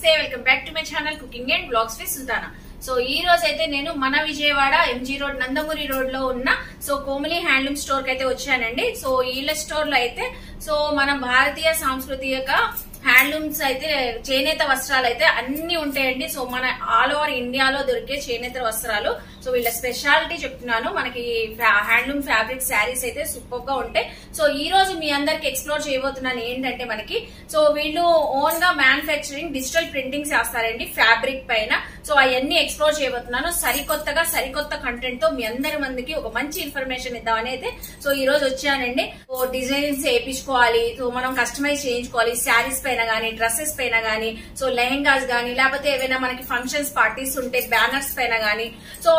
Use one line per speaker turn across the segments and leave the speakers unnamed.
నమస్తే welcome back to my channel cooking and blogs with Sultana. So ఈ రోజు అయితే నేను మన విజయవాడ ఎంజీ రోడ్ నందమూరి రోడ్లో ఉన్న సో కోమలి హ్యాండ్లూమ్ స్టోర్కి అయితే వచ్చానండి. సో వీళ్ళ స్టోర్లో అయితే సో మన భారతీయ సాంస్కృతిక హ్యాండ్లూమ్స్ అయితే చేనేత వస్త్రాలు అయితే అన్ని ఉంటాయండి. సో మన ఆల్ ఓవర్ ఇండియాలో దొరికే చేనేత వస్త్రాలు. సో వీళ్ళ స్పెషాలిటీ చెప్తున్నాను. మనకి హ్యాండ్లూమ్ ఫ్యాబ్రిక్ శారీస్ అయితే సూపర్గా ఉంటాయి. సో ఈ రోజు మీ అందరికి ఎక్స్ప్లోర్ చేయబోతున్నాను ఏంటంటే మనకి సో వీళ్ళు ఓన్గా మ్యానుఫ్యాక్చరింగ్ డిజిటల్ ప్రింటింగ్ చేస్తారండి ఫ్యాబ్రిక్ పైన. సో అవన్నీ ఎక్స్ప్లోర్ చేయబోతున్నాను. సరికొత్తగా సరికొత్త కంటెంట్తో మీ అందరి మందికి ఒక మంచి ఇన్ఫర్మేషన్ ఇద్దామని అయితే సో ఈ రోజు వచ్చానండి. సో డిజైన్స్ వేయించుకోవాలి సో మనం కస్టమైజ్ చేయించుకోవాలి. శారీస్ పైన గానీ డ్రెస్సెస్ పైన గానీ సో లెహెంగాస్ గానీ లేకపోతే ఏవైనా మనకి ఫంక్షన్స్ పార్టీస్ ఉంటే బ్యానర్స్ పైన గానీ. సో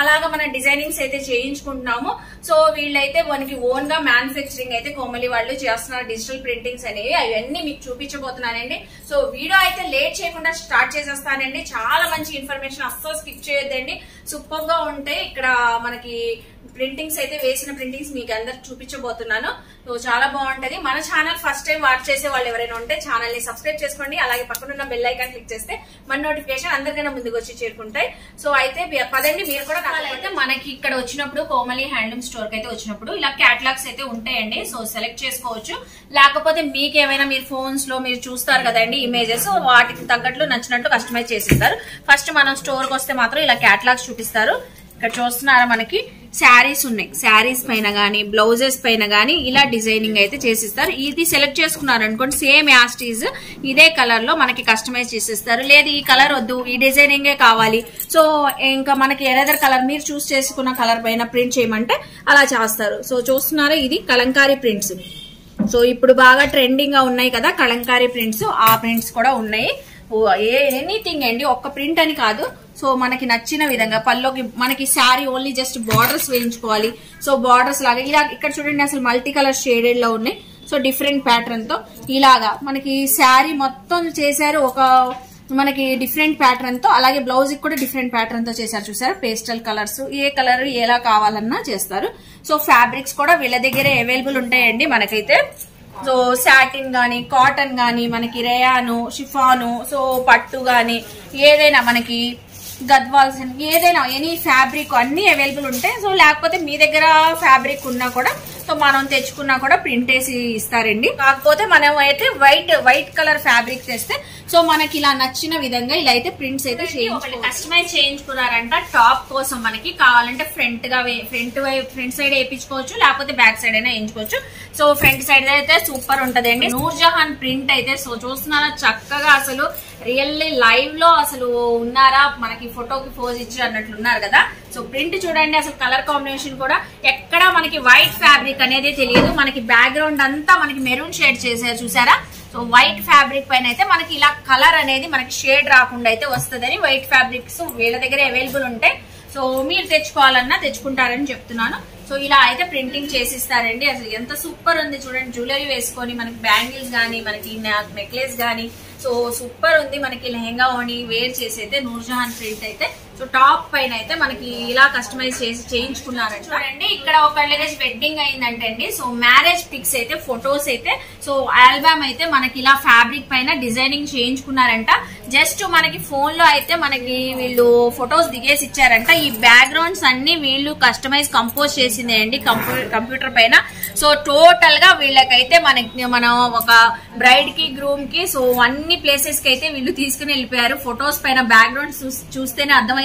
అలాగా మన డిజైనింగ్స్ అయితే చేయించుకుంటున్నాము. సో వీళ్ళైతే మనకి ఓన్గా మ్యానుఫ్యాక్చరింగ్ అయితే కోమలి వాళ్ళు చేస్తున్నారు. డిజిటల్ ప్రింటింగ్స్ అనేవి. అవన్నీ మీకు చూపించబోతున్నానండి. సో వీడియో అయితే లేట్ చేయకుండా స్టార్ట్ చేసేస్తానండి. చాలా మంచి ఇన్ఫర్మేషన్ అస్సలు స్కిప్ చేయొద్దండి. సూపర్గా ఉంటాయి. ఇక్కడ మనకి ప్రింటింగ్స్ అయితే వేసిన ప్రింటింగ్స్ మీకు అందరికి చూపించబోతున్నాను. సో చాలా బాగుంటది. మన ఛానల్ ఫస్ట్ టైం వాచ్ చేసే వాళ్ళు ఎవరైనా ఉంటే ఛానల్ని సబ్స్క్రైబ్ చేసుకోండి. అలాగే పక్కనున్న బెల్ ఐకాన్ క్లిక్ చేస్తే మన నోటిఫికేషన్ అందరికన్నా ముందుకు వచ్చి చేరుకుంటాయి. సో అయితే పదండి మీరు కూడా అయితే మనకి ఇక్కడ వచ్చినప్పుడు కోమలి హ్యాండ్లూమ్ స్టోర్కి అయితే వచ్చినప్పుడు ఇలా క్యాటలాగ్స్ అయితే ఉంటాయండి. సో సెలెక్ట్ చేసుకోవచ్చు. లేకపోతే మీకు ఏమైనా మీరు ఫోన్స్లో మీరు చూస్తారు కదండి ఇమేజెస్ వాటికి తగ్గట్లు నచ్చినట్లు కస్టమైజ్ చేసిస్తారు ఫస్ట్ మనం స్టోర్కి వస్తే మాత్రం ఇలా క్యాటలాగ్స్ చూపిస్తారు. ఇక్కడ చూస్తున్నారా మనకి? శారీస్ ఉన్నాయి. శారీస్ పైన కానీ బ్లౌజెస్ పైన కానీ ఇలా డిజైనింగ్ అయితే చేసిస్తారు. ఇది సెలెక్ట్ చేసుకున్నారు అనుకోండి సేమ్ యాస్టీజ్ ఇదే కలర్లో మనకి కస్టమైజ్ చేసిస్తారు. లేదు ఈ కలర్ వద్దు ఈ డిజైనింగ్ కావాలి. సో ఇంకా మనకి ఏదైనా కలర్ మీరు చూస్ చేసుకున్న కలర్ పైన ప్రింట్ చేయమంటే అలా చేస్తారు. సో చూస్తున్నారా ఇది? కలంకారీ ప్రింట్స్. సో ఇప్పుడు బాగా ట్రెండింగ్గా ఉన్నాయి కదా కలంకారీ ప్రింట్స్ ఆ ప్రింట్స్ కూడా ఉన్నాయి. ఓ, ఏ ఎనీథింగ్ అండి ఒక్క ప్రింట్ అని కాదు. సో మనకి నచ్చిన విధంగా పల్లోకి మనకి శారీ ఓన్లీ జస్ట్ బార్డర్స్ వేయించుకోవాలి. సో బార్డర్స్ లాగా ఇలా ఇక్కడ చూడండి అసలు మల్టీ కలర్ షేడెడ్లో ఉన్నాయి. సో డిఫరెంట్ ప్యాటర్న్తో ఇలాగా మనకి శారీ మొత్తం చేశారు ఒక మనకి డిఫరెంట్ ప్యాటర్న్తో అలాగే బ్లౌజ్ కూడా డిఫరెంట్ ప్యాటర్న్తో చేశారు చూసారు? పేస్టల్ కలర్స్ ఏ కలర్ ఎలా కావాలన్నా చేస్తారు. సో ఫ్యాబ్రిక్స్ కూడా వీళ్ళ దగ్గరే అవైలబుల్ ఉంటాయండి మనకైతే. సో సాటిన్ గాని కాటన్ గాని మనకి రేయాను షిఫాను సో పట్టు గాని ఏదైనా మనకి గద్వాల్స్ ఏదైనా ఎనీ ఫ్యాబ్రిక్ అన్ని అవైలబుల్ ఉంటాయి సో లేకపోతే మీ దగ్గర ఫ్యాబ్రిక్ ఉన్నా కూడా సో మనం తెచ్చుకున్నా కూడా ప్రింట్ వేసి ఇస్తారండి. కాకపోతే మనం అయితే వైట్ వైట్ కలర్ ఫ్యాబ్రిక్ తెస్తే సో మనకి ఇలా నచ్చిన విధంగా ఇలా అయితే ప్రింట్స్ అయితే కస్టమైజ్ చేయించుకున్నారంట టాప్ కోసం మనకి కావాలంటే ఫ్రంట్గా ఫ్రంట్ ఫ్రంట్ సైడ్ వేయించుకోవచ్చు లేకపోతే బ్యాక్ సైడ్ అయినా వేయించుకోవచ్చు. సో ఫ్రంట్ సైడ్ అయితే సూపర్ ఉంటదండి. నూర్ జహాన్ ప్రింట్ అయితే సో చూస్తున్నారా చక్కగా అసలు రియల్లీ లైవ్లో అసలు ఉన్నారా? మనకి ఫోటోకి పోజ్ ఇచ్చి అన్నట్లు ఉన్నారు కదా. సో ప్రింట్ చూడండి అసలు కలర్ కాంబినేషన్ కూడా ఎక్కడ మనకి వైట్ ఫ్యాబ్రిక్ అనేది తెలియదు. మనకి బ్యాక్గ్రౌండ్ అంతా మనకి మెరూన్ షేడ్ చేసారు చూసారా? సో వైట్ ఫ్యాబ్రిక్ పైన అయితే మనకి ఇలా కలర్ అనేది మనకి షేడ్ రాకుండా అయితే వస్తుందని వైట్ ఫ్యాబ్రిక్స్ వీళ్ళ దగ్గర అవైలబుల్ ఉంటాయి. సో మీరు తెచ్చుకోవాలన్నా తెచ్చుకుంటారని చెప్తున్నాను. సో ఇలా అయితే ప్రింటింగ్ చేసిస్తారండి. అసలు ఎంత సూపర్ ఉంది చూడండి. జ్యువెలరీ వేసుకొని మనకి బ్యాంగిల్స్ కానీ మనకి నెక్లెస్ కానీ సో సూపర్ ఉంది మనకి లెహెంగా ఓని వేర్ చేసి అయితే నూర్జహాన్ ప్రింట్ అయితే. సో టాప్ పైన అయితే మనకి ఇలా కస్టమైజ్ చేసి చేయించుకున్నారంట. చూడండి ఇక్కడ ఒక వెడ్డింగ్ అయిందంటే అండి సో మ్యారేజ్ పిక్స్ అయితే ఫొటోస్ అయితే సో ఆల్బమ్ అయితే మనకి ఇలా ఫ్యాబ్రిక్ పైన డిజైనింగ్ చేయించుకున్నారంట. జస్ట్ మనకి ఫోన్లో అయితే మనకి వీళ్ళు ఫొటోస్ దిగేసి ఇచ్చారంట. ఈ బ్యాక్గ్రౌండ్స్ అన్ని వీళ్ళు కస్టమైజ్ కంపోజ్ చేసిందే అండి కంప్యూటర్ పైన. సో టోటల్గా వీళ్ళకైతే మనకి మనం ఒక బ్రైడ్కి గ్రూమ్కి సో అన్ని ప్లేసెస్కి అయితే వీళ్ళు తీసుకుని వెళ్ళిపోయారు. ఫొటోస్ పైన బ్యాక్గ్రౌండ్ చూస్తేనే అర్థం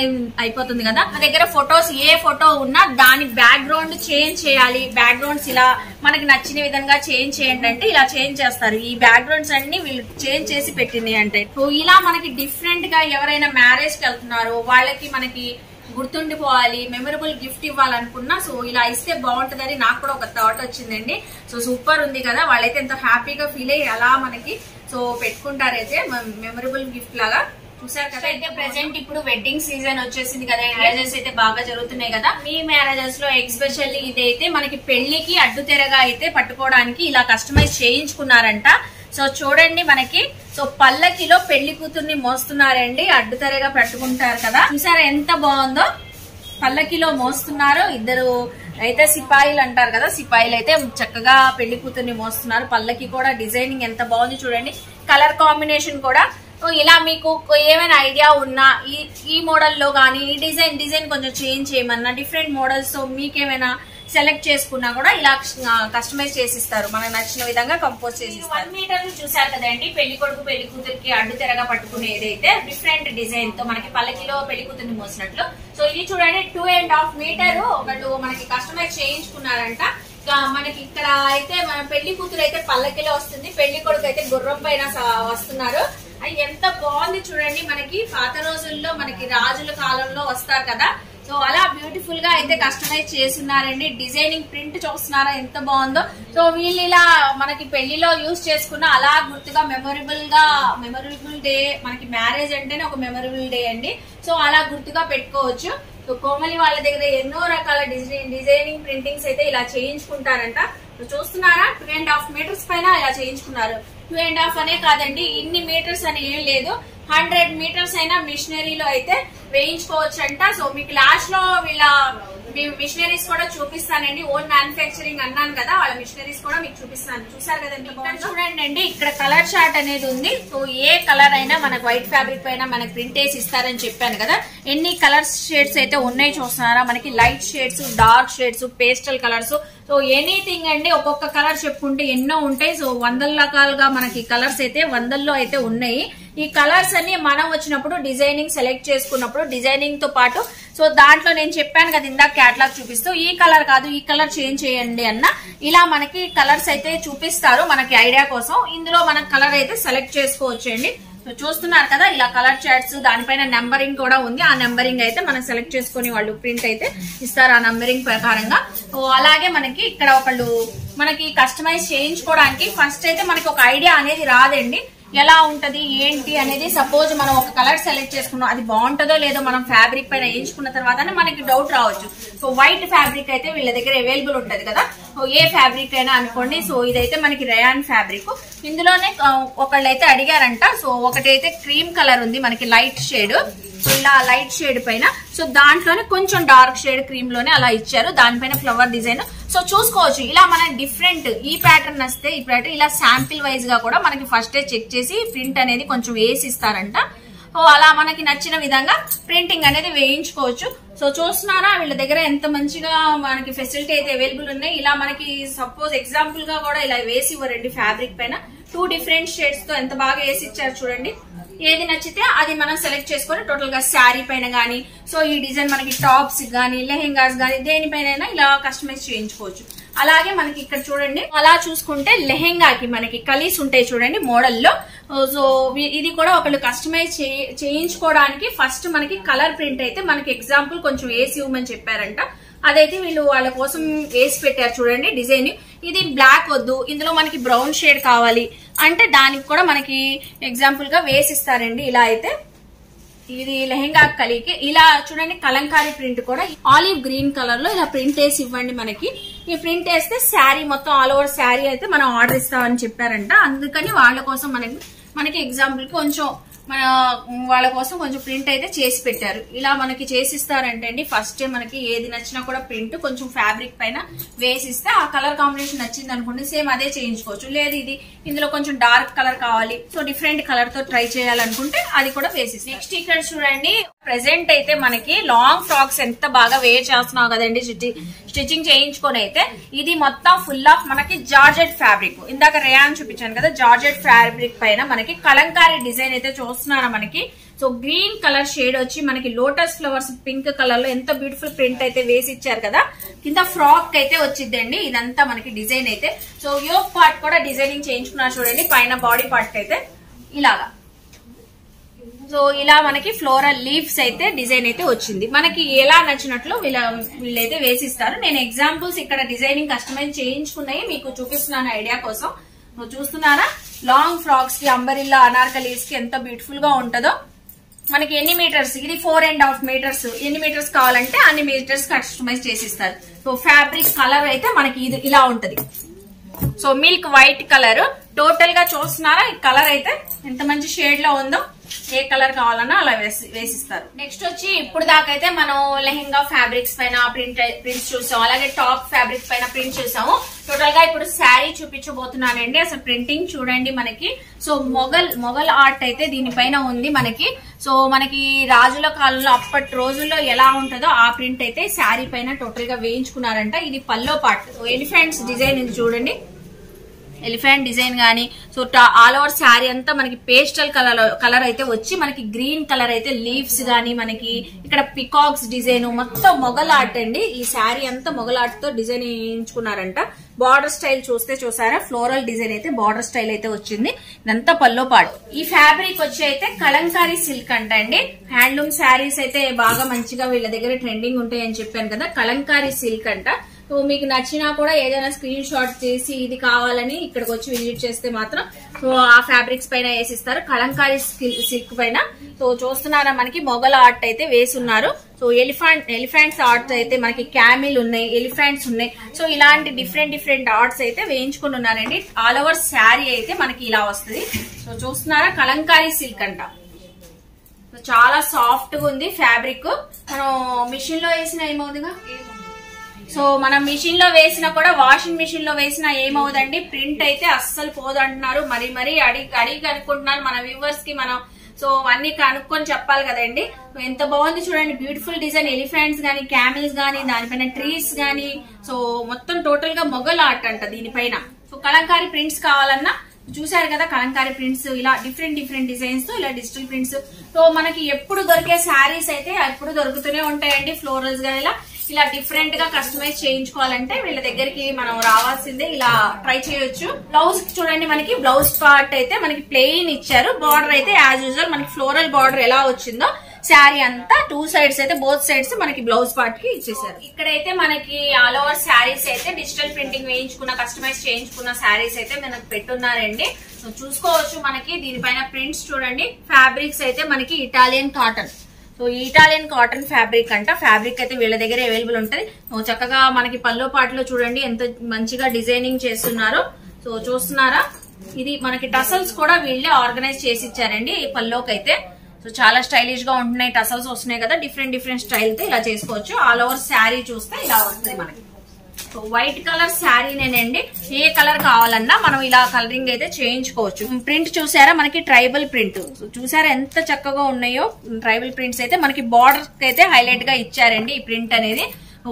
అయిపోతుంది కదా. మన దగ్గర ఫొటోస్ ఏ ఫోటో ఉన్నా దాని బ్యాక్గ్రౌండ్ చేంజ్ చేయాలి. బ్యాక్గ్రౌండ్స్ ఇలా మనకి నచ్చిన విధంగా చేంజ్ చేయండి అంటే ఇలా చేంజ్ చేస్తారు. ఈ బ్యాక్గ్రౌండ్స్ అన్ని వీళ్ళు చేంజ్ చేసి పెట్టింది అంటే. సో ఇలా మనకి డిఫరెంట్గా ఎవరైనా మ్యారేజ్కి వెళ్తున్నారో వాళ్ళకి మనకి గుర్తుండిపోవాలి మెమరబుల్ గిఫ్ట్ ఇవ్వాలనుకున్నా సో ఇలా ఇస్తే బాగుంటుందని నాకు కూడా ఒక థాట్ వచ్చిందండి. సో సూపర్ ఉంది కదా వాళ్ళైతే ఎంతో హ్యాపీగా ఫీల్ అయ్యి అలా మనకి సో పెట్టుకుంటారైతే మెమరబుల్ గిఫ్ట్ లాగా చూసారు కదా. అయితే ప్రెసెంట్ ఇప్పుడు వెడ్డింగ్ సీజన్ వచ్చేసింది కదా మ్యారేజెస్ అయితే బాగా జరుగుతున్నాయి కదా. మీ మ్యారేజెస్లో ఎక్స్పెషల్లీ ఇదైతే మనకి పెళ్ళికి అడ్డుతెరగా అయితే పట్టుకోవడానికి ఇలా కస్టమైజ్ చేయించుకున్నారంట. సో చూడండి మనకి. సో పల్లకిలో పెళ్ళి కూతుర్ని మోస్తున్నారండి. అడ్డుతరగా పెట్టుకుంటారు కదా. చూసారా ఎంత బాగుందో? పల్లకిలో మోస్తున్నారు. ఇద్దరు అయితే సిపాయిలు అంటారు కదా. సిపాయిలు అయితే చక్కగా పెళ్ళి కూతుర్ని మోస్తున్నారు. పల్లకి కూడా డిజైనింగ్ ఎంత బాగుంది చూడండి. కలర్ కాంబినేషన్ కూడా. ఇలా మీకు ఏమైనా ఐడియా ఉన్నా ఈ ఈ మోడల్లో కానీ ఈ డిజైన్ డిజైన్ కొంచెం చేంజ్ చేయమన్నా డిఫరెంట్ మోడల్స్తో మీకేమైనా సెలెక్ట్ చేసుకున్నా కూడా ఇలా కస్టమైజ్ చేసిస్తారు. మనకు నచ్చిన విధంగా కంపోజ్ చేసి వన్ మీటర్ చూసారు కదండి. పెళ్ళి కొడుకు పెళ్ళి కూతురికి అడ్డు తెరగా పట్టుకునే ఏదైతే డిఫరెంట్ డిజైన్తో మనకి పల్లకిలో పెళ్ళి కూతుర్ని మోసినట్లు. సో ఇది చూడండి టూ అండ్ హాఫ్ మీటర్ ఒకళ్ళు మనకి కస్టమైజ్ చేయించుకున్నారంట. మనకి ఇక్కడ అయితే మన పెళ్ళి కూతురు అయితే పల్లకిలో వస్తుంది పెళ్ళి కొడుకు అయితే గుర్రం పైన వస్తున్నారు. అది ఎంత బాగుంది చూడండి మనకి పాత రోజుల్లో మనకి రాజుల కాలంలో వస్తారు కదా. సో అలా బ్యూటిఫుల్గా అయితే కస్టమైజ్ చేస్తున్నారండి. డిజైనింగ్ ప్రింట్ చూస్తున్నారా ఎంత బాగుందో. సో వీళ్ళు ఇలా మనకి పెళ్ళిలో యూజ్ చేసుకున్న అలా గుర్తుగా మెమొరబుల్గా మెమొరబుల్ డే మనకి మ్యారేజ్ అంటేనే ఒక మెమొరబుల్ డే అండి. సో అలా గుర్తుగా పెట్టుకోవచ్చు. సో కోమలి వాళ్ళ దగ్గర ఎన్నో రకాల డిజైన్ డిజైనింగ్ ప్రింటింగ్స్ అయితే ఇలా చేయించుకుంటారంట. చూస్తున్నారా? టూ అండ్ హాఫ్ మీటర్స్ పైన ఇలా చేయించుకున్నారు. టూ అండ్ హాఫ్ అనే కాదండి ఇన్ని మీటర్స్ అని ఏం లేదు. హండ్రెడ్ మీటర్స్ అయినా మిషనరీలో అయితే వేయించుకోవచ్చు అంట సో మీకు లాస్ట్లో వీళ్ళ మిషనరీస్ కూడా చూపిస్తానండి. ఓన్ మ్యానుఫ్యాక్చరింగ్ అన్నాను కదా వాళ్ళ మిషనరీస్ కూడా మీకు చూపిస్తాను. చూసారు కదండి చూడండి అండి ఇక్కడ కలర్ చార్ట్ అనేది ఉంది. సో ఏ కలర్ అయినా మనకు వైట్ ఫ్యాబ్రిక్ పైన మనకి ప్రింట్ వేసి ఇస్తారని చెప్పాను కదా. ఎన్ని కలర్స్ షేడ్స్ అయితే ఉన్నాయి చూస్తున్నారా? మనకి light shades dark shades pastel colours so anything అండి ఒక్కొక్క కలర్ చెప్పుకుంటే ఎన్నో ఉంటాయి. సో వందల రకాలుగా మనకి కలర్స్ అయితే వందల్లో అయితే ఉన్నాయి. ఈ కలర్స్ అన్ని మనం వచ్చినప్పుడు డిజైనింగ్ సెలెక్ట్ చేసుకున్నప్పుడు డిజైనింగ్తో పాటు సో దాంట్లో నేను చెప్పాను కదా ఇందాక క్యాట్లాగ్ చూపిస్తూ ఈ కలర్ కాదు ఈ కలర్ చేంజ్ చేయండి అన్న. ఇలా మనకి కలర్స్ అయితే చూపిస్తారు మనకి ఐడియా కోసం. ఇందులో మన కలర్ అయితే సెలెక్ట్ చేసుకోవచ్చండి. చూస్తున్నారు కదా ఇలా కలర్ చార్ట్స్ దానిపైన నెంబరింగ్ కూడా ఉంది. ఆ నెంబరింగ్ అయితే మనం సెలెక్ట్ చేసుకుని వాళ్ళు ప్రింట్ అయితే ఇస్తారు ఆ నెంబరింగ్ ప్రకారంగా. సో అలాగే మనకి ఇక్కడ ఒకళ్ళు మనకి కస్టమైజ్ చేయించుకోవడానికి ఫస్ట్ అయితే మనకి ఒక ఐడియా అనేది రాదండి. ఎలా ఉంటది ఏంటి అనేది సపోజ్ మనం ఒక కలర్ సెలెక్ట్ చేసుకున్నాం అది బాగుంటుందో లేదో మనం ఫ్యాబ్రిక్ పైన వేయించుకున్న తర్వాతనే మనకి డౌట్ రావచ్చు. సో వైట్ ఫ్యాబ్రిక్ అయితే వీళ్ళ దగ్గర అవైలబుల్ ఉంటది కదా. సో ఏ ఫ్యాబ్రిక్ అయినా అనుకోండి సో ఇదైతే మనకి రయాన్ ఫ్యాబ్రిక్ ఇందులోనే ఒకళ్ళైతే ఒకళ్ళు అయితే అడిగారంట సో ఒకటైతే క్రీమ్ కలర్ ఉంది మనకి లైట్ షేడ్ ఇలా లైట్ షేడ్ పైన. సో దాంట్లోనే కొంచెం డార్క్ షేడ్ క్రీమ్లోనే అలా ఇచ్చారు. దానిపైన ఫ్లవర్ డిజైన్. సో చూసుకోవచ్చు ఇలా మన డిఫరెంట్ ఈ ప్యాటర్న్ వస్తే ఈ ప్యాటర్న్ ఇలా శాంపిల్ వైజ్గా కూడా మనకి ఫస్ట్ చెక్ చేసి ప్రింట్ అనేది కొంచెం వేసి ఇస్తారంట సో అలా మనకి నచ్చిన విధంగా ప్రింటింగ్ అనేది వేయించుకోవచ్చు. సో చూస్తున్నారా వీళ్ళ దగ్గర ఎంత మంచిగా మనకి ఫెసిలిటీ అయితే అవైలబుల్ ఉన్నాయి. ఇలా మనకి సపోజ్ ఎగ్జాంపుల్గా కూడా ఇలా వేసి ఇవ్వరండి ఫ్యాబ్రిక్ పైన. టూ డిఫరెంట్ షేడ్స్తో ఎంత బాగా వేసి ఇచ్చారు చూడండి. ఏది నచ్చితే అది మనం సెలెక్ట్ చేసుకొని టోటల్గా శారీ పైన గానీ సో ఈ డిజైన్ మనకి టాప్స్ గానీ లెహెంగాస్ గానీ దేనిపైన ఇలా కస్టమైజ్ చేయించుకోవచ్చు. అలాగే మనకి ఇక్కడ చూడండి అలా చూసుకుంటే లెహెంగాకి మనకి కలీస్ ఉంటాయి చూడండి మోడల్లో. సో ఇది కూడా ఒకళ్ళు కస్టమైజ్ చేయించుకోవడానికి ఫస్ట్ మనకి కలర్ ప్రింట్ అయితే మనకి ఎగ్జాంపుల్ కొంచెం వేసి ఇవ్వమని చెప్పారంట. అదైతే వీళ్ళు వాళ్ళ కోసం వేసి పెట్టారు చూడండి డిజైన్. ఇది బ్లాక్ వద్దు ఇందులో మనకి బ్రౌన్ షేడ్ కావాలి అంటే దానికి కూడా మనకి ఎగ్జాంపుల్గా వేసిస్తారండి ఇలా అయితే. ఇది లెహెంగా కలిగి ఇలా చూడండి కలంకారీ ప్రింట్ కూడా. ఆలివ్ గ్రీన్ కలర్లో ఇలా ప్రింట్ వేసి ఇవ్వండి మనకి. ఈ ప్రింట్ వేస్తే శారీ మొత్తం ఆల్ ఓవర్ శారీ అయితే మనం ఆర్డర్ ఇస్తామని చెప్పారంట. అందుకని వాళ్ళ కోసం మనకి మనకి ఎగ్జాంపుల్ కొంచెం మన వాళ్ళ కోసం కొంచెం ప్రింట్ అయితే చేసి పెట్టారు. ఇలా మనకి చేసిస్తారంటే అండి ఫస్ట్ మనకి ఏది నచ్చినా కూడా ప్రింట్ కొంచెం ఫ్యాబ్రిక్ పైన వేసిస్తే ఆ కలర్ కాంబినేషన్ నచ్చింది అనుకోండి సేమ్ అదే చేయించుకోవచ్చు. లేదు ఇది ఇందులో కొంచెం డార్క్ కలర్ కావాలి సో డిఫరెంట్ కలర్తో ట్రై చేయాలనుకుంటే అది కూడా వేసిస్తాం నెక్స్ట్ ఇక్కడ చూడండి ప్రెసెంట్ అయితే మనకి లాంగ్ ఫ్రాక్స్ ఎంత బాగా వేర్ చేస్తున్నావు కదండి స్టిచ్చింగ్ చేయించుకొని అయితే ఇది మొత్తం ఫుల్ ఆఫ్ మనకి జార్జెట్ ఫ్యాబ్రిక్. ఇందాక రేయాన్ చూపించాను కదా జార్జెట్ ఫ్యాబ్రిక్ పైన మనకి కలంకారీ డిజైన్ అయితే చూస్తున్నారా మనకి? సో గ్రీన్ కలర్ షేడ్ వచ్చి మనకి లోటస్ ఫ్లవర్స్ పింక్ కలర్లో ఎంత బ్యూటిఫుల్ ప్రింట్ అయితే వేసి ఇచ్చారు కదా కింద ఫ్రాక్ అయితే వచ్చిందండి ఇదంతా మనకి డిజైన్ అయితే. సో యోక్ పార్ట్ కూడా డిజైనింగ్ చేయించుకున్నారు చూడండి పైన బాడీ పార్ట్ అయితే. ఇలాగా. సో ఇలా మనకి ఫ్లోరల్ లీవ్స్ అయితే డిజైన్ అయితే వచ్చింది. మనకి ఎలా నచ్చినట్లు వీళ్ళ వీళ్ళైతే వేసిస్తారు. నేను ఎగ్జాంపుల్స్ ఇక్కడ డిజైనింగ్ కస్టమైజ్ చేయించుకున్నాయి. మీకు చూపిస్తున్నాను ఐడియా కోసం. నువ్వు చూస్తున్నారా లాంగ్ ఫ్రాక్స్కి అంబరిల్లా అనార్కలీస్కి ఎంత బ్యూటిఫుల్గా ఉంటుందో. మనకి ఎన్ని మీటర్స్ ఇది ఫోర్ అండ్ హాఫ్ మీటర్స్ ఎన్ని మీటర్స్ కావాలంటే అన్ని మీటర్స్ కస్టమైజ్ చేసిస్తారు. సో ఫ్యాబ్రిక్ కలర్ అయితే మనకి ఇది ఇలా ఉంటది. సో మిల్క్ వైట్ కలర్ టోటల్గా చూస్తున్నారా? ఈ కలర్ అయితే ఎంత మంచి షేడ్లో ఉందో? ఏ కలర్ కావాలన్నా అలా వేసి వేసిస్తారు. నెక్స్ట్ వచ్చి ఇప్పుడు దాకైతే మనం లెహెంగా ఫ్యాబ్రిక్స్ పైన ప్రింట్ ప్రింట్స్ చూసాం. అలాగే టాప్ ఫ్యాబ్రిక్స్ పైన ప్రింట్ చూసాము. టోటల్గా ఇప్పుడు శారీ చూపించబోతున్నానండి. అసలు ప్రింటింగ్ చూడండి మనకి. సో మొగల్ మొగల్ ఆర్ట్ అయితే దీనిపైన ఉంది మనకి. సో మనకి రాజుల కాలంలో అప్పటి రోజుల్లో ఎలా ఉంటుందో ఆ ప్రింట్ అయితే శారీ పైన టోటల్గా వేయించుకున్నారంట. ఇది పల్లో పార్ట్ ఎలిఫెంట్స్ డిజైన్ ఇది చూడండి. ఎలిఫెంట్ డిజైన్ గానీ సో ఆల్ ఓవర్ శారీ అంతా మనకి పేస్టల్ కలర్ కలర్ అయితే వచ్చి మనకి గ్రీన్ కలర్ అయితే లీవ్స్ గానీ మనకి ఇక్కడ పికాక్స్ డిజైన్ మొత్తం మొగల్ ఆర్ట్ అండి. ఈ శారీ అంతా మొగల్ ఆర్ట్తో డిజైన్ వేయించుకున్నారంట బార్డర్ స్టైల్ చూస్తే చూసారా? ఫ్లోరల్ డిజైన్ అయితే బార్డర్ స్టైల్ అయితే వచ్చింది. ఇదంతా పల్లో పాటు. ఈ ఫ్యాబ్రిక్ వచ్చి అయితే కలంకారీ సిల్క్ అంట అండి. హ్యాండ్లూమ్ శారీస్ అయితే బాగా మంచిగా వీళ్ళ దగ్గర ట్రెండింగ్ ఉంటాయని చెప్పాను కదా. కలంకారీ సిల్క్ అంట. మీకు నచ్చినా కూడా ఏదైనా స్క్రీన్ షాట్ చేసి ఇది కావాలని ఇక్కడికి వచ్చి విజిట్ చేస్తే మాత్రం సో ఆ ఫ్యాబ్రిక్స్ పైన వేసిస్తారు. కలంకారీ సిల్క్ పైన. సో చూస్తున్నారా మనకి మొగల ఆర్ట్ అయితే వేసున్నారు. సో ఎలిఫెంట్ ఎలిఫెంట్స్ ఆర్ట్స్ అయితే మనకి క్యామిల్ ఉన్నాయి ఎలిఫెంట్స్ ఉన్నాయి. సో ఇలాంటి డిఫరెంట్ డిఫరెంట్ ఆర్ట్స్ అయితే వేయించుకుని ఉన్నారండి. ఆల్ ఓవర్ శారీ అయితే మనకి ఇలా వస్తుంది. సో చూస్తున్నారా కలంకారీ సిల్క్ అంట. చాలా సాఫ్ట్గా ఉంది ఫ్యాబ్రిక్ మనం మిషన్లో వేసిన ఏమవుతుందిగా? సో మనం మిషన్లో వేసినా కూడా వాషింగ్ మిషన్లో వేసినా ఏమవుదండి? ప్రింట్ అయితే అస్సలు పోదంటున్నారు. మరి మరి అడిగి అడిగి కనుక్కుంటున్నారు మన వ్యూవర్స్కి మనం. సో అన్ని కనుక్కొని చెప్పాలి కదండి. ఎంత బాగుంది చూడండి. Beautiful design. ఎలిఫెంట్స్ గానీ క్యామిల్స్ గానీ దానిపైన ట్రీస్ గానీ. సో మొత్తం టోటల్గా మొగల్ ఆర్ట్ అంట దీనిపైన. సో కలంకారీ ప్రింట్స్ కావాలన్నా చూసారు కదా కలంకారీ ప్రింట్స్ ఇలా డిఫరెంట్ డిఫరెంట్ డిజైన్స్ ఇలా డిజిటల్ ప్రింట్స్. సో మనకి ఎప్పుడు దొరికే శారీస్ అయితే ఎప్పుడు దొరుకుతూనే ఉంటాయండి. ఫ్లోరల్స్గా ఇలా. ఇలా డిఫరెంట్గా కస్టమైజ్ చేయించుకోవాలంటే వీళ్ళ దగ్గరికి మనం రావాల్సిందే. ఇలా ట్రై చేయొచ్చు. బ్లౌజ్ చూడండి మనకి బ్లౌజ్ పార్ట్ అయితే మనకి ప్లెయిన్ ఇచ్చారు. బార్డర్ అయితే యాజ్ యూజువల్ మనకి ఫ్లోరల్ బార్డర్ ఎలా వచ్చిందో శారీ అంతా టూ సైడ్స్ అయితే బోత్ సైడ్స్ మనకి బ్లౌజ్ పార్ట్కి ఇచ్చేసారు ఇక్కడైతే మనకి ఆల్ ఓవర్ శారీస్ అయితే డిజిటల్ ప్రింటింగ్ వేయించుకున్న కస్టమైజ్ చేయించుకున్న శారీస్ అయితే మనకు పెట్టున్నారండి. సో చూసుకోవచ్చు మనకి. దీనిపైన ప్రింట్స్ చూడండి. ఫ్యాబ్రిక్స్ అయితే మనకి Italian cotton so Italian cotton fabric అంట. ఫ్యాబ్రిక్ అయితే వీళ్ళ దగ్గర అవైలబుల్ ఉంటుంది. చక్కగా మనకి పల్లో పాటలో చూడండి ఎంత మంచిగా డిజైనింగ్ చేస్తున్నారు. సో చూస్తున్నారా? ఇది మనకి టసల్స్ కూడా వీళ్ళే ఆర్గనైజ్ చేసి ఇచ్చారండి ఈ పల్లోకి అయితే సో చాలా స్టైలిష్గా ఉంటున్నాయి టసల్స్ వస్తున్నాయి కదా. డిఫరెంట్ డిఫరెంట్ స్టైల్తో ఇలా చేసుకోవచ్చు. ఆల్ ఓవర్ శారీ చూస్తే ఇలా వస్తుంది మనకి. వైట్ కలర్ శారీనేనండి ఏ కలర్ కావాలన్నా మనం ఇలా కలరింగ్ అయితే చేయించుకోవచ్చు. ప్రింట్ చూసారా? మనకి ట్రైబల్ ప్రింట్ చూసారా ఎంత చక్కగా ఉన్నాయో? ట్రైబల్ ప్రింట్స్ అయితే మనకి బార్డర్ అయితే హైలైట్గా ఇచ్చారండి ఈ ప్రింట్ అనేది.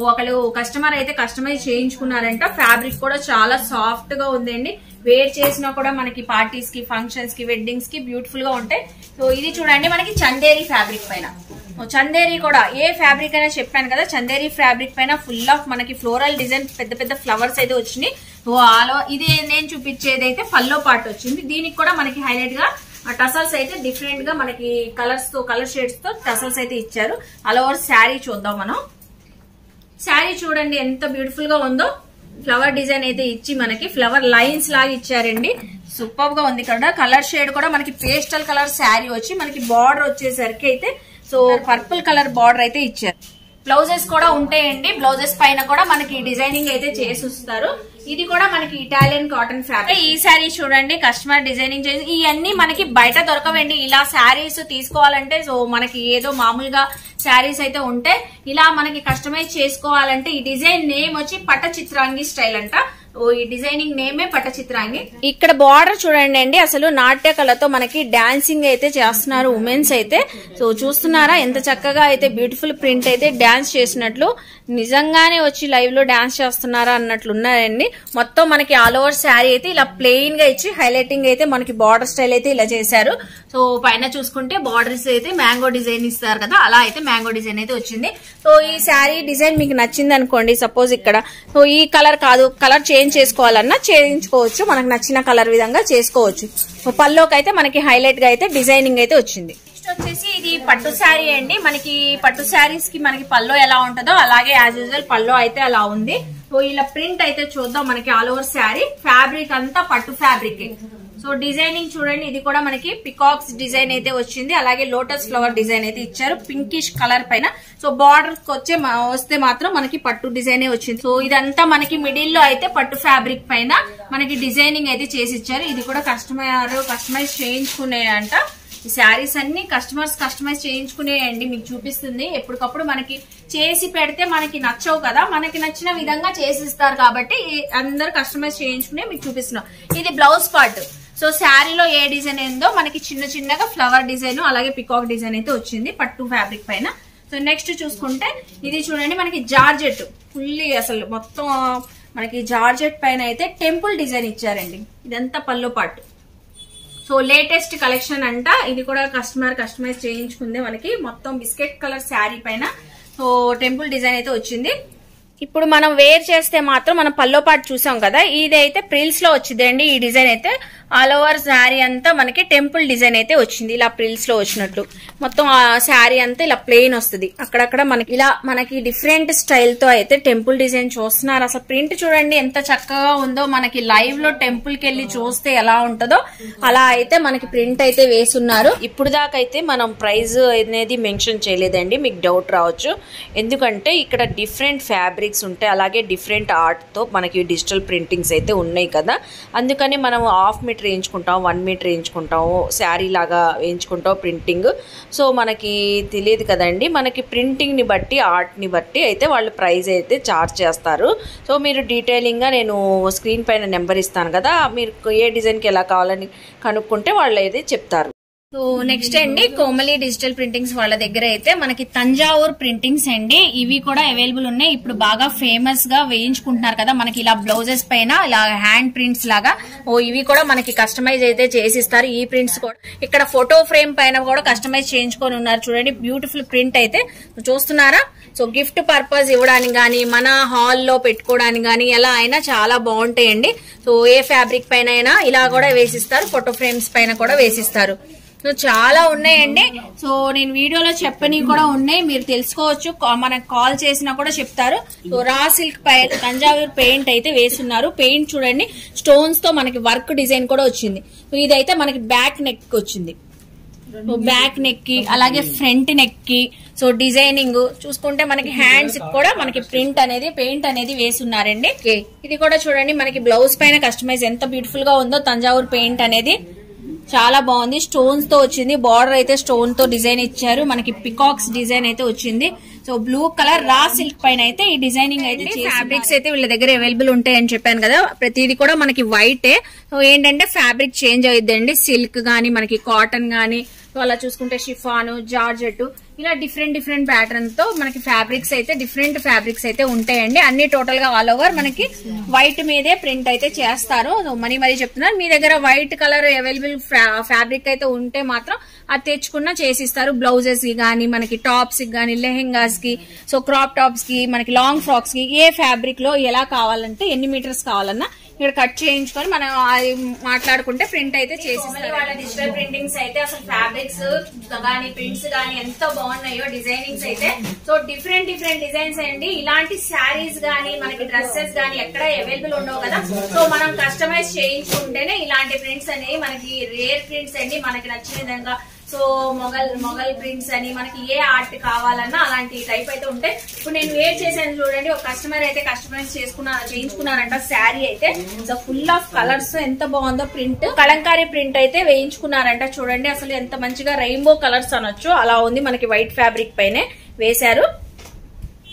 ఒకళ్ళు కస్టమర్ అయితే కస్టమైజ్ చేయించుకున్నారంట. ఫ్యాబ్రిక్ కూడా చాలా సాఫ్ట్గా ఉందండి. వేర్ చేసినా కూడా మనకి పార్టీస్కి ఫంక్షన్స్కి వెడ్డింగ్స్కి బ్యూటిఫుల్గా ఉంటాయి. సో ఇది చూడండి మనకి చందేరి ఫ్యాబ్రిక్ పైన. చందేరి కూడా. ఏ ఫ్యాబ్రిక్ అయినా చెప్పాను కదా చందేరి ఫ్యాబ్రిక్ పైన ఫుల్ ఆఫ్ మనకి ఫ్లోరల్ డిజైన్ పెద్ద పెద్ద ఫ్లవర్స్ అయితే వచ్చినాయి. ఆలో ఇది నేను చూపించేది అయితే పల్లో పార్ట్ వచ్చింది. దీనికి కూడా మనకి హైలైట్గా టసల్స్ అయితే డిఫరెంట్గా మనకి కలర్స్తో కలర్ షేడ్స్తో టసల్స్ అయితే ఇచ్చారు. అలా ఓవర్ శారీ చూద్దాం మనం. శారీ చూడండి ఎంత బ్యూటిఫుల్గా ఉందో. ఫ్లవర్ డిజైన్ అయితే ఇచ్చి మనకి ఫ్లవర్ లైన్స్ లాగా ఇచ్చారండి. సూపర్గా ఉంది ఇక్కడ. కలర్ షేడ్ కూడా మనకి పేస్టల్ కలర్ శారీ వచ్చి మనకి బార్డర్ వచ్చేసరికి అయితే సో పర్పుల్ కలర్ బార్డర్ అయితే ఇచ్చారు. బ్లౌజెస్ కూడా ఉంటాయండి. బ్లౌజెస్ పైన కూడా మనకి డిజైనింగ్ అయితే చేసి వస్తారు ఇది కూడా మనకి ఇటాలియన్ కాటన్ ఫ్యాబ్రిక్ ఈ శారీ చూడండి కస్టమర్ డిజైనింగ్ చేసి ఇవన్నీ మనకి బయట దొరకవండి. ఇలా శారీస్ తీసుకోవాలంటే సో మనకి ఏదో మామూలుగా శారీస్ అయితే ఉంటే ఇలా మనకి కస్టమైజ్ చేసుకోవాలంటే ఈ డిజైన్ నేమ్ వచ్చి పట్ట చిత్రాంగి స్టైల్ అంట. ఈ డిజైనింగ్ నేమే పట్ట ఇక్కడ బార్డర్ చూడండి అండి అసలు నాట్య కళతో మనకి డాన్సింగ్ అయితే చేస్తున్నారు ఉమెన్స్ అయితే. సో చూస్తున్నారా ఎంత చక్కగా అయితే బ్యూటిఫుల్ ప్రింట్ అయితే డాన్స్ చేసినట్లు. నిజంగానే వచ్చి లైవ్లో డాన్స్ చేస్తున్నారా అన్నట్లు ఉన్నారండి మొత్తం మనకి ఆల్ ఓవర్ శారీ అయితే ఇలా ప్లెయిన్గా ఇచ్చి హైలైటింగ్ అయితే మనకి బార్డర్ స్టైల్ అయితే ఇలా చేశారు. సో పైన చూసుకుంటే బార్డర్స్ అయితే మ్యాంగో డిజైన్ ఇస్తారు కదా అలా అయితే మ్యాంగో డిజైన్ అయితే వచ్చింది. సో ఈ శారీ డిజైన్ మీకు నచ్చింది అనుకోండి సపోజ్ ఇక్కడ. సో ఈ కలర్ కాదు కలర్ చేంజ్ చేసుకోవాలన్నా చేయించుకోవచ్చు. మనకు నచ్చిన కలర్ విధంగా చేసుకోవచ్చు. పల్లోకి అయితే మనకి హైలైట్గా అయితే డిజైనింగ్ అయితే వచ్చింది. నెక్స్ట్ వచ్చేసి ఇది పట్టు శారీ అండి. మనకి పట్టు శారీస్కి మనకి పల్లో ఎలా ఉంటుందో అలాగే యాజ్ యూజువల్ పల్లో అయితే అలా ఉంది. సో ఇలా ప్రింట్ అయితే చూద్దాం మనకి ఆల్ ఓవర్ శారీ. ఫ్యాబ్రిక్ అంతా పట్టు ఫ్యాబ్రిక్ సో డిజైనింగ్ చూడండి ఇది కూడా మనకి పికాక్స్ డిజైన్ అయితే వచ్చింది. అలాగే లోటస్ ఫ్లవర్ డిజైన్ అయితే ఇచ్చారు పింకిష్ కలర్ పైన. సో బార్డర్ వచ్చే వస్తే మాత్రం మనకి పట్టు డిజైన్ వచ్చింది. సో ఇదంతా మనకి మిడిల్లో అయితే పట్టు ఫ్యాబ్రిక్ పైన మనకి డిజైనింగ్ అయితే చేసి ఇచ్చారు. ఇది కూడా కస్టమర్ కస్టమైజ్ చేయించుకునే అంట ఈ శారీస్ అన్ని కస్టమర్స్ కస్టమైజ్ చేయించుకునేయండి మీకు చూపిస్తుంది. ఎప్పటికప్పుడు మనకి చేసి పెడితే మనకి నచ్చవు కదా. మనకి నచ్చిన విధంగా చేసిస్తారు కాబట్టి అందరు కస్టమైజ్ చేయించుకునే మీకు చూపిస్తున్నాం. ఇది బ్లౌజ్ పార్ట్. సో శారీలో ఏ డిజైన్ ఏందో మనకి చిన్న చిన్నగా ఫ్లవర్ డిజైన్ అలాగే పికాక్ డిజైన్ అయితే వచ్చింది పట్టు ఫ్యాబ్రిక్ పైన. సో నెక్స్ట్ చూసుకుంటే ఇది చూడండి మనకి జార్జెట్ ఫుల్లీ అసలు మొత్తం మనకి జార్జెట్ పైన అయితే టెంపుల్ డిజైన్ ఇచ్చారండి. ఇదంతా పళ్ళు పాటు సో లేటెస్ట్ కలెక్షన్ అంట ఇది కూడా కస్టమర్ కస్టమైజ్ చేయించుకుంది మనకి మొత్తం బిస్కెట్ కలర్ శారీ పైన. సో టెంపుల్ డిజైన్ అయితే వచ్చింది. ఇప్పుడు మనం వేర్ చేస్తే మాత్రం మనం పల్లో పాటు చూసాం కదా ఇది అయితే ప్రిల్స్లో వచ్చిందండి. ఈ డిజైన్ అయితే ఆల్ ఓవర్ శారీ అంతా మనకి టెంపుల్ డిజైన్ అయితే వచ్చింది ఇలా ప్రిల్స్లో వచ్చినట్లు. మొత్తం ఆ శారీ అంతా ఇలా ప్లెయిన్ వస్తుంది. అక్కడక్కడ మనకి ఇలా మనకి డిఫరెంట్ స్టైల్తో అయితే టెంపుల్ డిజైన్ చూస్తున్నారు. అసలు ప్రింట్ చూడండి ఎంత చక్కగా ఉందో మనకి లైవ్లో టెంపుల్కి వెళ్ళి చూస్తే ఎలా ఉంటుందో అలా అయితే మనకి ప్రింట్ అయితే వేసున్నారు.
ఇప్పుడు దాకైతే మనం ప్రైస్ అనేది మెన్షన్ చేయలేదండి మీకు డౌట్ రావచ్చు. ఎందుకంటే ఇక్కడ డిఫరెంట్ ఫ్యాబ్రిక్ ఫ్యాబ్రిక్స్ ఉంటాయి అలాగే డిఫరెంట్ ఆర్ట్తో మనకి డిజిటల్ ప్రింటింగ్స్ అయితే ఉన్నాయి కదా. అందుకని మనం హాఫ్ మీటర్ వేయించుకుంటాం వన్ మీటర్ వేయించుకుంటాము శారీ లాగా వేయించుకుంటాం ప్రింటింగ్ సో మనకి తెలియదు కదండి. మనకి ప్రింటింగ్ని బట్టి ఆర్ట్ని బట్టి అయితే వాళ్ళు ప్రైస్ అయితే చార్జ్ చేస్తారు. సో మీరు డీటెయిలింగ్గా నేను స్క్రీన్ పైన నెంబర్ ఇస్తాను కదా. మీరు ఏ డిజైన్కి ఎలా కావాలని కనుక్కుంటే వాళ్ళు అయితే చెప్తారు.
సో నెక్స్ట్ అండి కోమలి డిజిటల్ ప్రింటింగ్స్ వాళ్ళ దగ్గర అయితే మనకి తంజావూర్ ప్రింటింగ్స్ అండి. ఇవి కూడా అవైలబుల్ ఉన్నాయి. ఇప్పుడు బాగా ఫేమస్గా వేయించుకుంటున్నారు కదా మనకి ఇలా బ్లౌజెస్ పైన ఇలా హ్యాండ్ ప్రింట్స్ లాగా. ఓ ఇవి కూడా మనకి కస్టమైజ్ అయితే చేసిస్తారు. ఈ ప్రింట్స్ కూడా. ఇక్కడ ఫోటో ఫ్రేమ్ పైన కూడా కస్టమైజ్ చేయించుకొని ఉన్నారు. చూడండి బ్యూటిఫుల్ ప్రింట్ అయితే. చూస్తున్నారా? సో గిఫ్ట్ పర్పస్ ఇవ్వడానికి కానీ మన హాల్లో పెట్టుకోవడానికి కానీ ఎలా అయినా చాలా బాగుంటాయండి. సో ఏ ఫ్యాబ్రిక్ పైన అయినా ఇలా కూడా వేసిస్తారు. ఫోటో ఫ్రేమ్స్ పైన కూడా వేసిస్తారు. సో చాలా ఉన్నాయండి. సో నేను వీడియోలో చెప్పని కూడా ఉన్నాయి. మీరు తెలుసుకోవచ్చు. మనకు కాల్ చేసినా కూడా చెప్తారు. సో రా సిల్క్ పై తంజావూరు పెయింట్ అయితే వేస్తున్నారు. పెయింట్ చూడండి. స్టోన్స్తో మనకి వర్క్ డిజైన్ కూడా వచ్చింది. సో ఇదైతే మనకి బ్యాక్ నెక్ వచ్చింది. బ్యాక్ నెక్కి అలాగే ఫ్రంట్ నెక్కి సో డిజైనింగ్ చూసుకుంటే మనకి హ్యాండ్స్ కూడా మనకి ప్రింట్ అనేది పెయింట్ అనేది వేసున్నారండి. ఇది కూడా చూడండి. మనకి బ్లౌజ్ పైన కస్టమైజ్ ఎంత బ్యూటిఫుల్గా ఉందో తంజావూరు పెయింట్ అనేది. చాలా బాగుంది. స్టోన్స్తో వచ్చింది. బార్డర్ అయితే స్టోన్తో డిజైన్ ఇచ్చారు. మనకి పికాక్స్ డిజైన్ అయితే వచ్చింది. So blue colour raw silk పైన అయితే ఈ డిజైనింగ్ అయితే ఫ్యాబ్రిక్స్ అయితే వీళ్ళ దగ్గర అవైలబుల్ ఉంటాయని చెప్పాను కదా. ప్రతిది కూడా మనకి వైటే సో ఏంటంటే ఫ్యాబ్రిక్ చేంజ్ అవుతుందండి సిల్క్ గానీ మనకి కాటన్ గానీ సో అలా చూసుకుంటే షిఫాను జార్జెట్ ఇలా డిఫరెంట్ డిఫరెంట్ ప్యాటర్న్తో మనకి ఫ్యాబ్రిక్స్ అయితే డిఫరెంట్ ఫ్యాబ్రిక్స్ అయితే ఉంటాయండి. అన్ని టోటల్గా ఆల్ ఓవర్ మనకి వైట్ మీదే ప్రింట్ అయితే చేస్తారు. మనీ మరీ చెప్తున్నారు మీ దగ్గర వైట్ కలర్ అవైలబుల్ ఫ్యాబ్రిక్ అయితే ఉంటే మాత్రం అది తెచ్చుకున్న చేసిస్తారు. బ్లౌజెస్కి గానీ మనకి టాప్స్కి గానీ లెహెంగాస్కి సో క్రాప్ టాప్స్కి మనకి లాంగ్ ఫ్రాక్స్కి ఏ ఫ్యాబ్రిక్లో ఎలా కావాలంటే ఎన్ని మీటర్స్ కావాలన్నా ఇక్కడ కట్ చేయించుకొని మనం అది మాట్లాడుకుంటే ప్రింట్ అయితే చేసిస్తారు వాళ్ళ డిజిటల్ ప్రింటింగ్స్ అయితే అసలు ఫ్యాబ్రిక్స్ గానీ ప్రింట్స్ గానీ ఎంత బాగున్నాయో డిజైనింగ్స్ అయితే. సో డిఫరెంట్ డిఫరెంట్ డిజైన్స్ అండి. ఇలాంటి శారీస్ గానీ మనకి డ్రెస్సెస్ గానీ ఎక్కడ అవైలబుల్ ఉండవు కదా. సో మనం కస్టమైజ్ చేయించుకుంటేనే ఇలాంటి ప్రింట్స్ అనేవి మనకి రేర్ ప్రింట్స్ అండి. మనకి నచ్చిన విధంగా సో మొగల్ మొగల్ ప్రింట్స్ అని మనకి ఏ ఆర్ట్ కావాలన్నా అలాంటి టైప్ అయితే ఉంటాయి ఇప్పుడు నేను వేర్ చేశాను చూడండి ఒక కస్టమర్ అయితే కస్టమైజ్ చేసుకున్నా చేయించుకున్నారంట శారీ అయితే. సో ఫుల్ ఆఫ్ కలర్స్ ఎంత బాగుందో ప్రింట్ కలంకారీ ప్రింట్ అయితే వేయించుకున్నారంట చూడండి అసలు ఎంత మంచిగా రెయిన్బో కలర్స్ అనొచ్చు. అలా ఉంది మనకి వైట్ ఫ్యాబ్రిక్ పైనే వేశారు.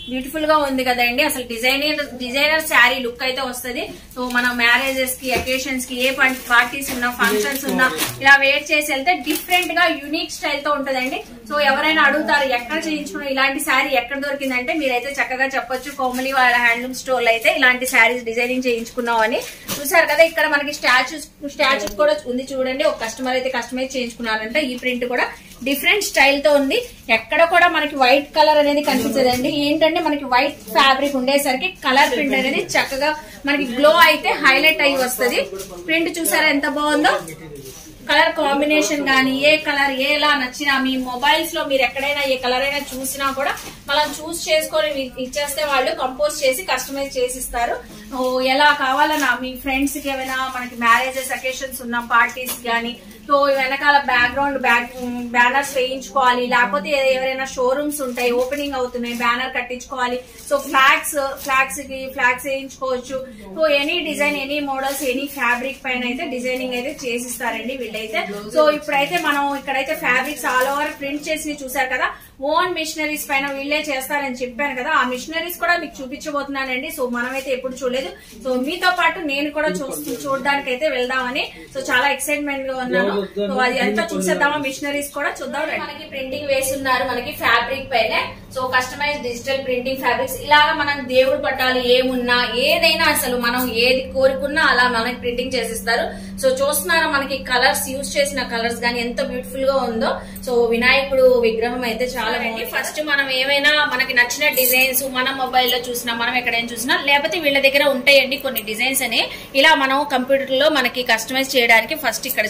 బ్యూటిఫుల్గా ఉంది కదండి. అసలు డిజైనర్ డిజైనర్ శారీ లుక్ అయితే వస్తది. సో మన మ్యారేజెస్కి అకేషన్స్కి ఏ పార్టీస్ ఉన్నా ఫంక్షన్స్ ఉన్నా ఇలా వేర్ చేసి వెళ్తే డిఫరెంట్గా యూనిక్ స్టైల్తో ఉంటదండి. సో ఎవరైనా అడుగుతారు ఎక్కడ చేయించుకున్న ఇలాంటి శారీ ఎక్కడ దొరికిందంటే మీరైతే చక్కగా చెప్పొచ్చు. కోమలి వాళ్ళ హ్యాండ్లూమ్ స్టోర్ అయితే ఇలాంటి శారీస్ డిజైనింగ్ చేయించుకున్నాం అని. చూసారు కదా ఇక్కడ మనకి స్టాచ్యూస్ స్టాచ్యూస్ కూడా ఉంది చూడండి. ఒక కస్టమర్ అయితే కస్టమైజ్ చేయించుకున్నారంటే. ఈ ప్రింట్ కూడా డిఫరెంట్ స్టైల్తో ఉంది. ఎక్కడ కూడా మనకి వైట్ కలర్ అనేది కనిపించదండి. ఏంటంటే మనకి వైట్ ఫ్యాబ్రిక్ ఉండేసరికి కలర్ ప్రింట్ అనేది చక్కగా మనకి గ్లో అయితే హైలైట్ అయి వస్తుంది. ప్రింట్ చూసారా ఎంత బాగుందో? కలర్ కాంబినేషన్ గానీ ఏ కలర్ ఏలా నచ్చినా మీ మొబైల్స్లో మీరు ఎక్కడైనా ఏ కలర్ అయినా చూసినా కూడా మనం చూస్ చేసుకొని ఇచ్చేస్తే వాళ్ళు కంపోజ్ చేసి కస్టమైజ్ చేసి ఇస్తారు. ఎలా కావాలన్నా మీ ఫ్రెండ్స్కి ఏమైనా మనకి మ్యారేజెస్ అకేషన్స్ ఉన్న పార్టీస్ గానీ సో వెనకాల బ్యాక్గ్రౌండ్ బ్యాక్ బ్యానర్స్ వేయించుకోవాలి లేకపోతే ఎవరైనా షోరూమ్స్ ఉంటాయి ఓపెనింగ్ అవుతున్నాయి బ్యానర్ కట్టించుకోవాలి. సో ఫ్లాగ్స్ ఫ్లాగ్స్కి flags వేయించుకోవచ్చు. So any design any models any fabric పైన అయితే డిజైనింగ్ అయితే చేసిస్తారండి వీళ్ళైతే. సో ఇప్పుడైతే మనం ఇక్కడైతే ఫ్యాబ్రిక్స్ ఆల్ ఓవర్ ప్రింట్ చేసి చూసారు కదా ఓన్ మిషనరీస్ పైన వీళ్ళే చేస్తారని చెప్పాను కదా ఆ మిషనరీస్ కూడా మీకు చూపించబోతున్నానండి. సో మనమైతే ఎప్పుడు చూడలేదు. సో మీతో పాటు నేను కూడా చూస్తూ చూడడానికి అయితే వెళ్దామని సో చాలా ఎక్సైట్మెంట్గా ఉన్నాను. సో అది అంతా చూసేద్దామా మిషనరీస్ కూడా చూద్దాం రండి. మనకి ప్రింటింగ్ వేస్తున్నారు మనకి ఫ్యాబ్రిక్ పైన. So customise digital printing fabrics ఇలాగా మనం దేవుడు పట్టాలి ఏమున్నా ఏదైనా అసలు మనం ఏది కోరుకున్నా అలా మనకి ప్రింటింగ్ చేసిస్తారు. సో చూస్తున్నారా మనకి కలర్స్ యూజ్ చేసిన కలర్స్ గానీ ఎంత బ్యూటిఫుల్గా ఉందో. సో వినాయకుడు విగ్రహం అయితే చాలా అండి ఫస్ట్ మనం ఏమైనా మనకి నచ్చిన డిజైన్స్ మన మొబైల్లో చూసినా మనం ఎక్కడైనా చూసినా లేకపోతే వీళ్ళ దగ్గర ఉంటాయండి కొన్ని డిజైన్స్ అని ఇలా మనం కంప్యూటర్లో మనకి కస్టమైజ్ చేయడానికి ఫస్ట్ ఇక్కడ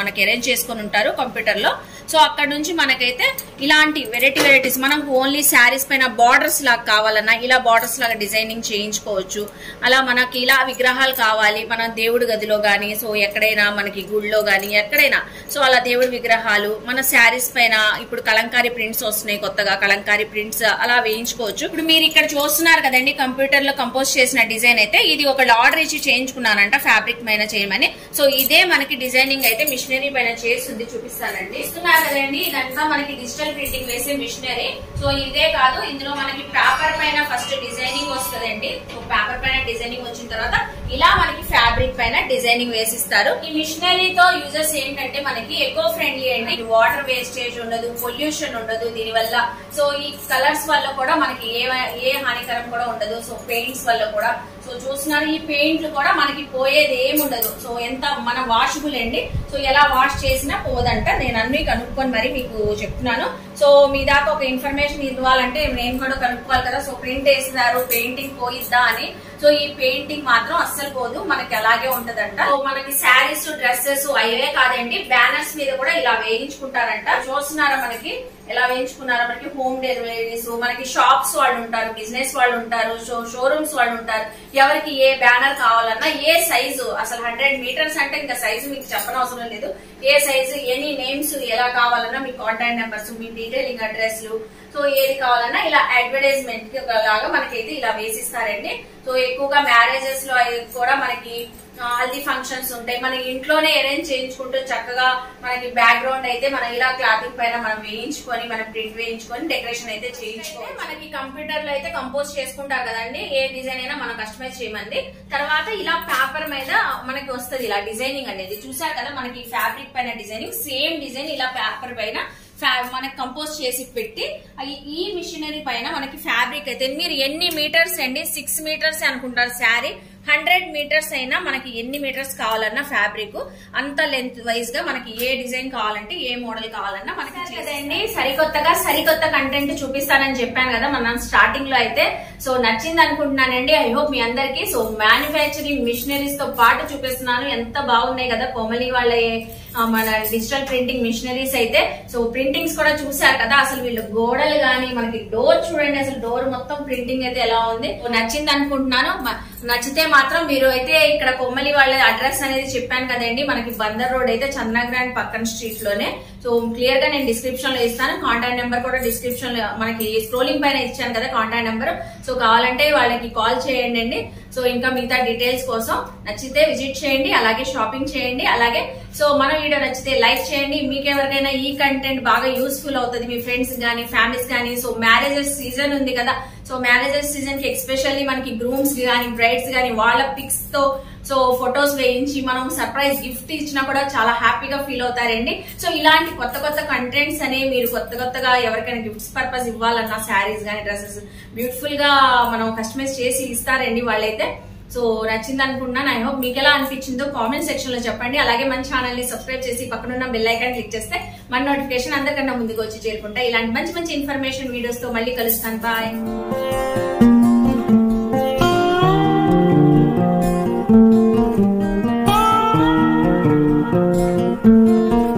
మనకి అరేంజ్ చేసుకొని ఉంటారు కంప్యూటర్లో సో అక్కడ నుంచి మనకైతే ఇలాంటి వెరైటీ వెరైటీస్ మనం ఓన్లీ శారీస్ పైన బార్డర్స్ లాగా కావాలన్నా ఇలా బార్డర్స్ లాగా డిజైనింగ్ చేయించుకోవచ్చు. అలా మనకి ఇలా విగ్రహాలు కావాలి మన దేవుడి గదిలో గానీ సో ఎక్కడైనా మనకి గుడిలో గానీ ఎక్కడైనా. సో అలా దేవుడి విగ్రహాలు మన శారీస్ పైన ఇప్పుడు కలంకారీ ప్రింట్స్ వస్తున్నాయి కొత్తగా కలంకారీ ప్రింట్స్ అలా వేయించుకోవచ్చు. ఇప్పుడు మీరు ఇక్కడ చూస్తున్నారు కదండి కంప్యూటర్లో కంపోజ్ చేసిన డిజైన్ అయితే ఇది ఒక ఆర్డర్ ఇచ్చి చేయించుకున్నానంట ఫ్యాబ్రిక్ పైన చేయమని. సో ఇదే మనకి డిజైనింగ్ అయితే మిషనరీ పైన చేస్తుంది చూపిస్తానండి. ఇస్తున్నారు కదండి ఇదంతా మనకి డిజిటల్ ప్రింటింగ్ వేసే మిషనరీ సో ఇదే కాదు ఇందులో మనకి పేపర్ పైన ఫస్ట్ డిజైనింగ్ వస్తుందండి. సో పేపర్ పైన డిజైనింగ్ వచ్చిన తర్వాత ఇలా మనకి ఫ్యాబ్రిక్ పైన డిజైనింగ్ వేసిస్తారు. ఈ మిషనరీతో యూజర్స్ ఏంటంటే మనకి ఎకో ఫ్రెండ్లీ అండి. వాటర్ వేస్టేజ్ ఉండదు పొల్యూషన్ ఉండదు దీని వల్ల సో ఈ కలర్స్ వల్ల కూడా మనకి ఏ ఏ హానికరం కూడా ఉండదు. సో పెయింట్స్ వల్ల కూడా. సో చూస్తున్నారు ఈ పెయింట్లు కూడా మనకి పోయేది ఏమి ఉండదు సో ఎంత మన వాషబుల్ అండి. సో ఎలా వాష్ చేసినా పోదంట. నేను అన్ని కనుక్కొని మరి మీకు చెప్తున్నాను. సో మీ దాకా ఒక ఇన్ఫర్మేషన్ ఇవ్వాలంటే నేను కూడా కనుక్కోవాలి కదా. సో ప్రింట్ వేసినారు పెయింటింగ్ పోయిద్దా అని. సో ఈ పెయింటింగ్ మాత్రం అస్సలు పోదు. మనకి అలాగే ఉంటదంట. సో మనకి శారీస్ డ్రెస్సెస్ అవే కాదండి. బ్యానర్స్ మీద కూడా ఇలా వేయించుకుంటారంట. చూస్తున్నారా మనకి? ఎలా వేయించుకున్నారా? మనకి హోమ్ డెలివరీస్ మనకి షాప్స్ వాళ్ళు ఉంటారు బిజినెస్ వాళ్ళు ఉంటారు షో షోరూమ్స్ వాళ్ళు ఉంటారు. ఎవరికి ఏ బ్యానర్ కావాలన్నా ఏ సైజు అసలు హండ్రెడ్ మీటర్స్ అంటే ఇంకా సైజు మీకు చెప్పనవసరం లేదు. ఏ సైజు ఎనీ నేమ్స్ ఎలా కావాలన్నా మీ కాంటాక్ట్ నెంబర్స్ మీ డీటెయిలింగ్ అడ్రస్లు సో ఏది కావాలన్నా ఇలా అడ్వర్టైజ్మెంట్ లాగా మనకైతే ఇలా వేసిస్తారండి. సో ఎక్కువగా మ్యారేజెస్లో కూడా మనకి హల్దీ ఫంక్షన్స్ ఉంటాయి. మన ఇంట్లోనే అరేంజ్ చేయించుకుంటూ చక్కగా మనకి బ్యాక్గ్రౌండ్ అయితే మనం ఇలా క్లాతింగ్ పైన మనం వేయించుకొని మనం ప్రింట్ వేయించుకొని డెకరేషన్ అయితే చేయించుకోవాలి మనకి కంప్యూటర్లో అయితే కంపోజ్ చేసుకుంటారు కదండి. ఏ డిజైన్ అయినా మనం కస్టమైజ్ చేయమండి. తర్వాత ఇలా పేపర్ మీద మనకి వస్తుంది ఇలా డిజైనింగ్ అనేది. చూసారు కదా మనకి ఫ్యాబ్రిక్ పైన డిజైనింగ్ సేమ్ డిజైన్ ఇలా పేపర్ పైన ఫ్యా- మనకి కంపోజ్ చేసి పెట్టి ఈ మిషనరీ పైన మనకి ఫ్యాబ్రిక్ అయితే మీరు ఎన్ని మీటర్స్ అండి? సిక్స్ మీటర్స్ అనుకుంటారు శారీ. హండ్రెడ్ మీటర్స్ అయినా మనకి ఎన్ని మీటర్స్ కావాలన్నా ఫ్యాబ్రిక్ అంత లెంత్ వైజ్గా మనకి ఏ డిజైన్ కావాలంటే ఏ మోడల్ కావాలన్నా మనకి కదండి సరికొత్తగా సరికొత్త కంటెంట్ చూపిస్తానని చెప్పాను కదా మనం స్టార్టింగ్లో అయితే. సో నచ్చింది అనుకుంటున్నానండి ఐ హోప్ మీ అందరికి. సో మ్యానుఫ్యాక్చరింగ్ మిషనరీస్తో పాటు చూపిస్తున్నాను. ఎంత బాగున్నాయి కదా కోమలి వాళ్ళ మన డిజిటల్ ప్రింటింగ్ మిషనరీస్ అయితే సో ప్రింటింగ్స్ కూడా చూసారు కదా అసలు వీళ్ళు గోడలు గానీ మనకి డోర్ చూడండి అసలు డోర్ మొత్తం ప్రింటింగ్ అయితే ఎలా ఉంది. నచ్చింది అనుకుంటున్నాను. నచ్చితే మాత్రం మీరు అయితే ఇక్కడ కొమ్మలి వాళ్ళ అడ్రస్ అనేది చెప్పాను కదండి మనకి బందర్ రోడ్ అయితే చంద్రగ్రాండ్ పక్కన స్ట్రీట్లోనే. సో క్లియర్గా నేను డిస్క్రిప్షన్లో ఇస్తాను. కాంటాక్ట్ నెంబర్ కూడా డిస్క్రిప్షన్లో మనకి స్క్రోలింగ్ పైన ఇచ్చాను కదా కాంటాక్ట్ నెంబర్ సో కావాలంటే వాళ్ళకి కాల్ చేయండి అండి. సో ఇంకా మిగతా డీటెయిల్స్ కోసం నచ్చితే విజిట్ చేయండి అలాగే షాపింగ్ చేయండి అలాగే సో మన వీడియో నచ్చితే లైక్ చేయండి. మీకు ఎవరికైనా ఈ కంటెంట్ బాగా యూస్ఫుల్ అవుతుంది మీ ఫ్రెండ్స్ కానీ ఫ్యామిలీస్ కానీ సో మ్యారేజెస్ సీజన్ ఉంది కదా. సో మ్యారేజెస్ సీజన్కి ఎస్పెషల్లీ మనకి గ్రూమ్స్ కానీ బ్రైడ్స్ కానీ వాళ్ళ పిక్స్తో సో ఫొటోస్ వేయించి మనం సర్ప్రైజ్ గిఫ్ట్ ఇచ్చినా కూడా చాలా హ్యాపీగా ఫీల్ అవుతారండి. సో ఇలాంటి కొత్త కొత్త కంటెంట్స్ అనే మీరు కొత్త కొత్తగా ఎవరికైనా గిఫ్ట్స్ పర్పస్ ఇవ్వాలన్నా శారీస్ కానీ డ్రెస్సెస్ బ్యూటిఫుల్గా మనం కస్టమైజ్ చేసి ఇస్తారండి వాళ్ళైతే. సో నచ్చింది అనుకుంటున్నాను ఐ హోప్ మీకు ఎలా అనిపించిందో కామెంట్ సెక్షన్లో చెప్పండి. అలాగే మన ఛానల్ని సబ్స్క్రైబ్ చేసి పక్కనున్న బెల్ ఐకాన్ క్లిక్ చేస్తే మన నోటిఫికేషన్ అందరికన్నా ముందుకు వచ్చి చేరుకుంటా. ఇలాంటి మంచి మంచి ఇన్ఫర్మేషన్ వీడియోస్తో మళ్ళీ కలుస్తాను. బాయ్